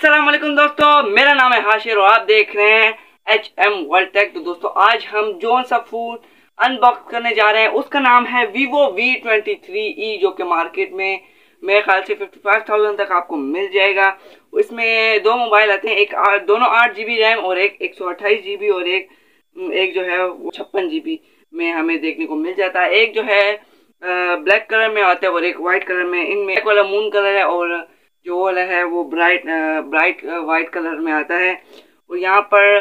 अस्सलाम दोस्तों, मेरा नाम है हाशिर और आप देख रहे हैं एच एम वर्ल्ड टेक तो दोस्तों, आज हम जोन सा फ़ूड अनबॉक्स करने जा रहे हैं। उसका नाम है Vivo V twenty three E जो कि मार्केट में मेरे ख्याल से फिफ्टी फाइव थाउज़ेंड तक आपको मिल जाएगा। इसमें दो मोबाइल आते हैं, एक दोनों आठ जी बी रैम और एक एक सौ अट्ठाईस जी बी और एक एक जो है वो छप्पन जी बी में हमें देखने को मिल जाता है। एक जो है ब्लैक कलर में आता है और एक वाइट कलर में। इनमें एक वाला मून कलर है और जो वाला है, वो ब्राइट ब्राइट वाइट कलर में आता है। और यहाँ पर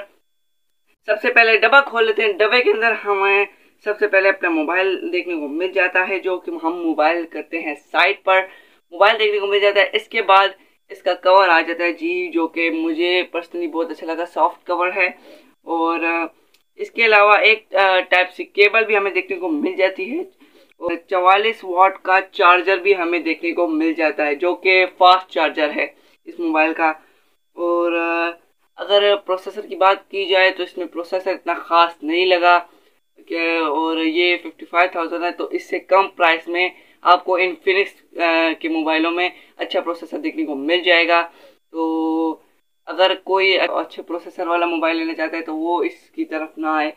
सबसे पहले डब्बा खोल लेते हैं। डब्बे के अंदर हमें सबसे पहले अपना मोबाइल देखने को मिल जाता है, जो कि हम मोबाइल करते हैं साइड पर। मोबाइल देखने को मिल जाता है। इसके बाद इसका कवर आ जाता है। जी, जो कि मुझे पर्सनली बहुत अच्छा लगा। सॉफ्ट कवर है। और इसके अलावा एक टाइप सी केबल भी हमें देखने को मिल जाती है। चवालीस वाट का चार्जर भी हमें देखने को मिल जाता है, जो कि फास्ट चार्जर है इस मोबाइल का। और अगर प्रोसेसर की बात की जाए तो इसमें प्रोसेसर इतना ख़ास नहीं लगा और ये फिफ्टी फाइव थाउज़ेंड है तो इससे कम प्राइस में आपको इनफिनिक्स के मोबाइलों में अच्छा प्रोसेसर देखने को मिल जाएगा। तो अगर कोई अच्छे प्रोसेसर वाला मोबाइल लेना चाहता है तो वो इसकी तरफ़ ना आए।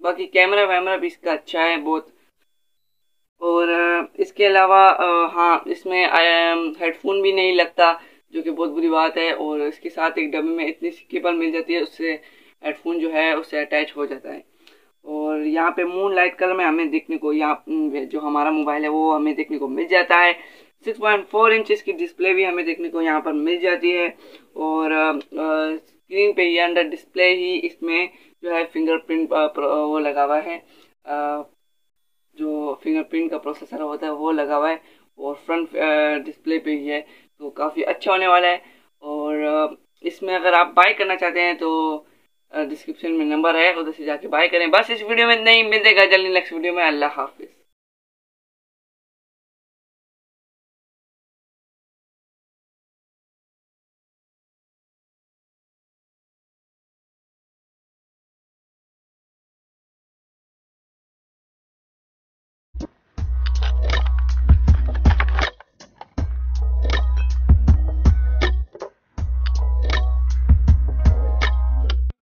बाकी कैमरा वैमरा भी इसका अच्छा है, बहुत और इसके अलावा हाँ इसमें हेडफोन भी नहीं लगता, जो कि बहुत बुरी बात है, और इसके साथ एक डब्बे में इतनी केबल मिल जाती है, उससे हेडफोन जो है, उससे अटैच हो जाता है। और यहाँ पे मून लाइट कलर में हमें देखने को, यहाँ जो हमारा मोबाइल है, वो हमें देखने को मिल जाता है। 6.4 इंचेस की डिस्प्ले भी हमें देखने को यहाँ पर मिल जाती है, और स्क्रीन पे ये अंडर डिस्प्ले ही इसमें जो है फिंगरप्रिंट वो लगा हुआ है। जो फिंगरप्रिंट का प्रोसेसर होता है, वो लगा हुआ है और फ्रंट डिस्प्ले पे ही है। तो काफ़ी अच्छा होने वाला है। और इसमें अगर आप बाय करना चाहते हैं तो डिस्क्रिप्शन में नंबर है, उधर से जाके बाय करें। बस इस वीडियो में नहीं मिलेगा। जल्दी नेक्स्ट वीडियो में। अल्लाह हाफिज़।